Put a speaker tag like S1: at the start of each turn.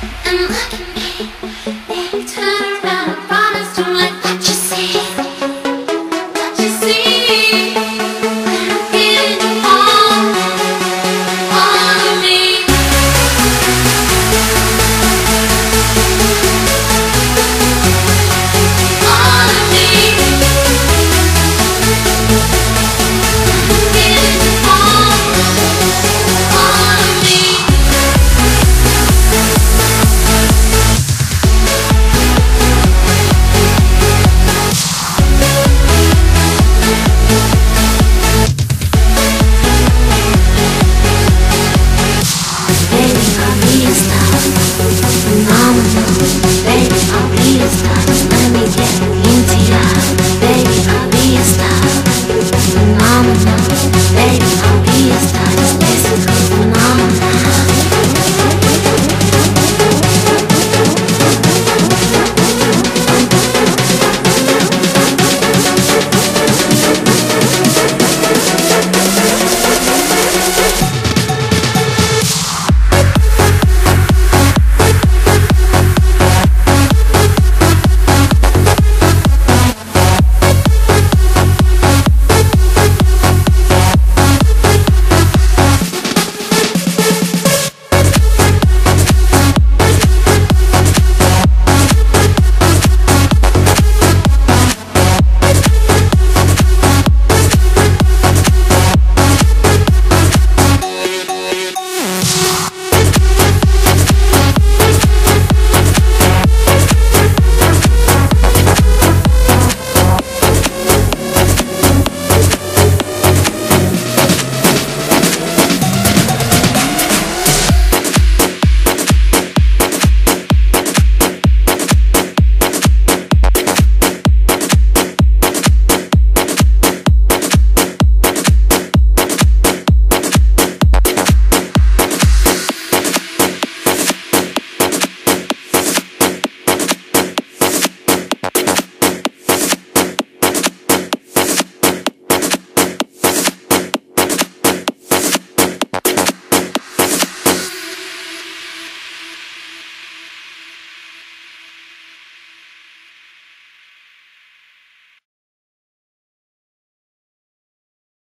S1: I'm looking